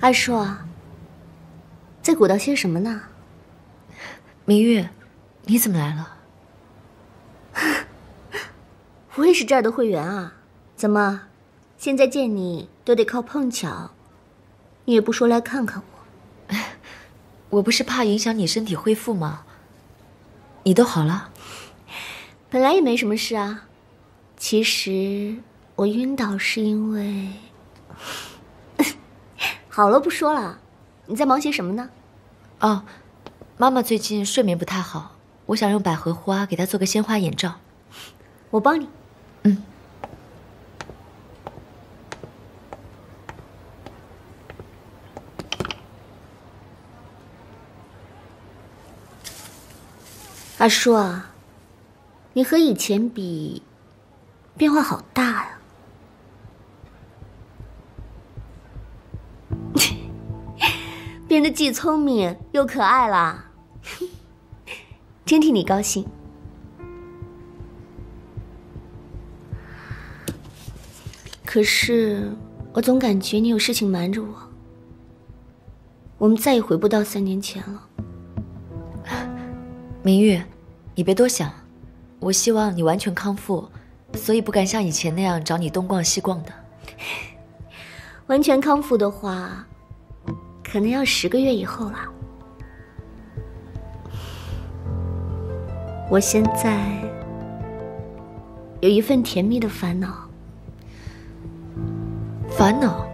阿叔，在鼓捣些什么呢？明玉，你怎么来了？我也是这儿的会员啊，怎么，现在见你都得靠碰巧？你也不说来看看我。我不是怕影响你身体恢复吗？你都好了？本来也没什么事啊。其实我晕倒是因为……好了，不说了。你在忙些什么呢？哦，妈妈最近睡眠不太好，我想用百合花给她做个鲜花眼罩。我帮你。嗯。阿叔啊，你和以前比，变化好大呀。变得既聪明又可爱了，真替你高兴。可是我总感觉你有事情瞒着我，我们再也回不到三年前了。明玉，你别多想，我希望你完全康复，所以不敢像以前那样找你东逛西逛的。完全康复的话。可能要十个月以后了。我现在有一份甜蜜的烦恼。烦恼？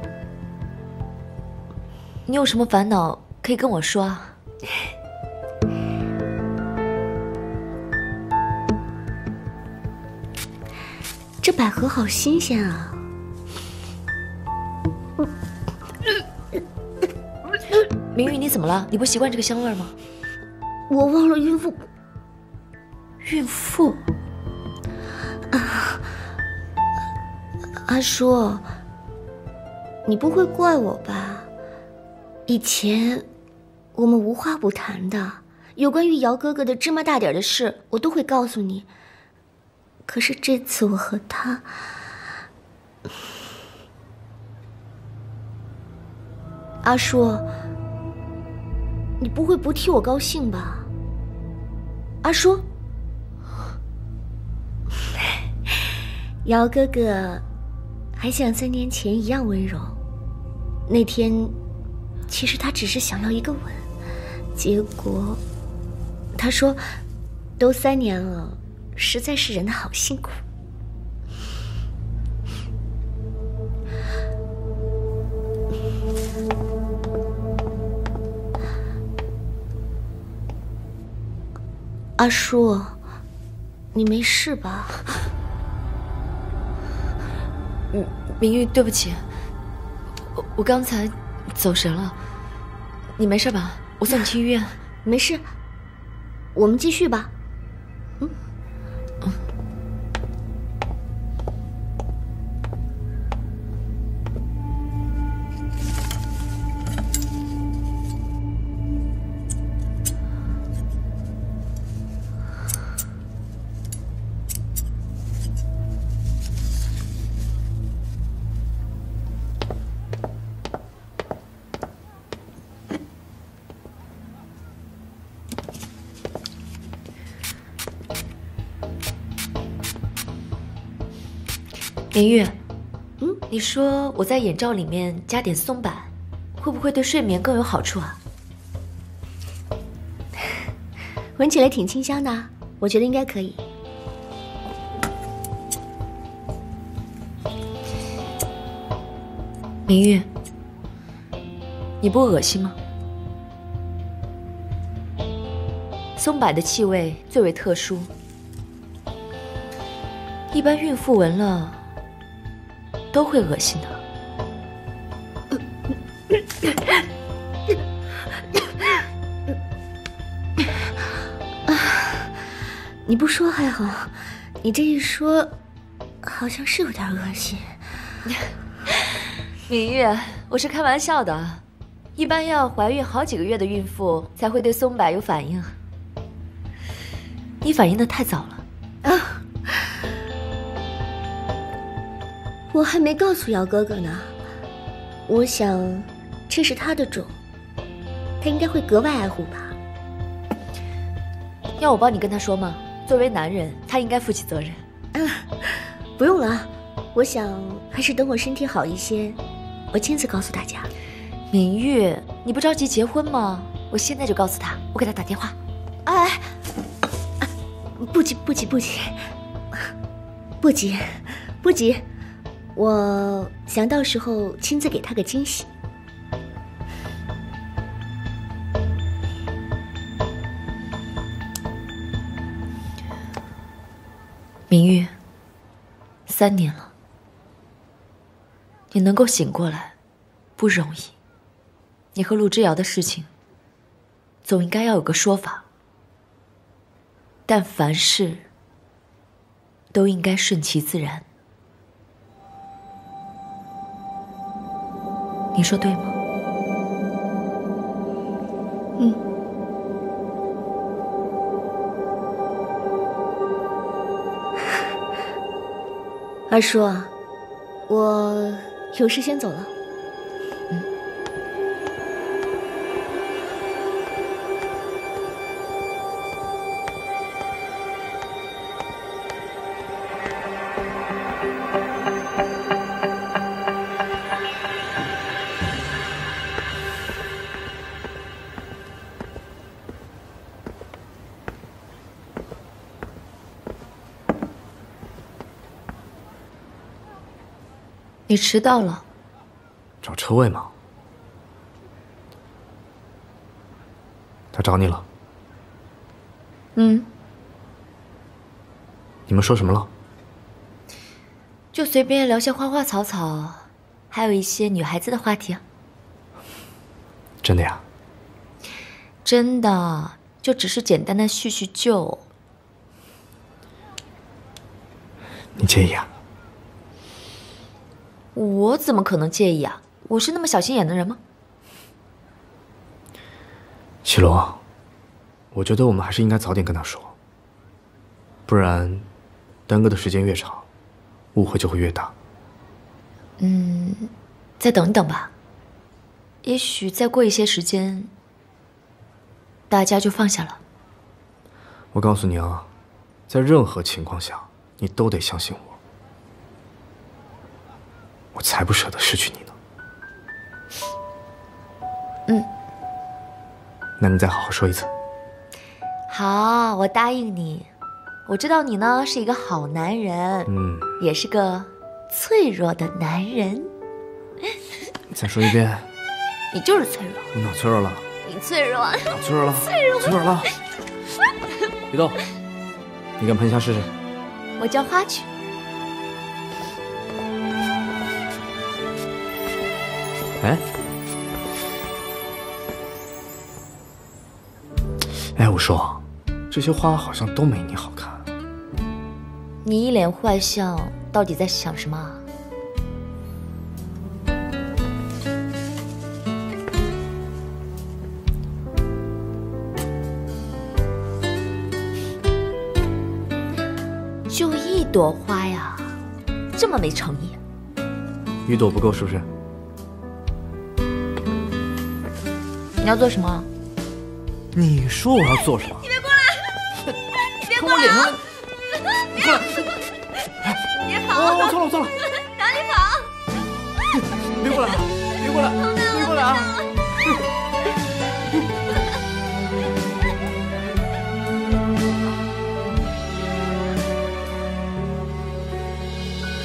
你有什么烦恼可以跟我说啊？这百合好新鲜啊！明玉，你怎么了？你不习惯这个香味吗？我忘了孕妇。孕妇。啊，阿叔，你不会怪我吧？以前我们无话不谈的，有关于姚哥哥的芝麻大点的事，我都会告诉你。可是这次我和他，阿叔。你不会不替我高兴吧，阿叔？姚哥哥还像三年前一样温柔。那天，其实他只是想要一个吻，结果他说：“都三年了，实在是忍得好辛苦。”阿叔，你没事吧？明明玉，对不起，我我刚才走神了。你没事吧？我送你去医院。没事，我们继续吧。明玉，嗯，你说我在眼罩里面加点松柏，会不会对睡眠更有好处啊？闻起来挺清香的，我觉得应该可以。明玉，你不恶心吗？松柏的气味最为特殊，一般孕妇闻了。都会恶心的。你不说还好，你这一说，好像是有点恶心。明玉，我是开玩笑的，一般要怀孕好几个月的孕妇才会对松柏有反应，你反应的太早了。啊。我还没告诉姚哥哥呢，我想，这是他的种，他应该会格外爱护吧？要我帮你跟他说吗？作为男人，他应该负起责任。嗯，不用了，我想还是等我身体好一些，我亲自告诉大家。明玉，你不着急结婚吗？我现在就告诉他，我给他打电话。哎，不急不急不急，不急不急，我想到时候亲自给他个惊喜。明玉，三年了，你能够醒过来，不容易。你和陆之遥的事情，总应该要有个说法。但凡事都应该顺其自然，你说对吗？嗯。二叔，我有事先走了。你迟到了，找车位吗？他找你了？嗯。你们说什么了？就随便聊些花花草草，还有一些女孩子的话题啊。真的呀？真的，就只是简单的叙叙旧。你介意啊？我怎么可能介意啊？我是那么小心眼的人吗？西龙，我觉得我们还是应该早点跟他说，不然耽搁的时间越长，误会就会越大。嗯，再等一等吧。也许再过一些时间，大家就放下了。我告诉你啊，在任何情况下，你都得相信我。我才不舍得失去你呢。嗯，那你再好好说一次。好，我答应你。我知道你呢是一个好男人，嗯，也是个脆弱的男人。再说一遍。你就是脆弱。我哪脆弱了？你脆弱。哪脆弱了？脆弱。脆弱了。别动，你跟喷香试试。我叫花去。哎，哎，我说，这些花好像都没你好看。你一脸坏笑，到底在想什么？啊就一朵花呀，这么没诚意？一朵不够，是不是？你要做什么？你说我要做什么？你别过来！你别过来！你过来！别跑！我错了，我错了！哪里跑？别过来！别过来！别过来啊！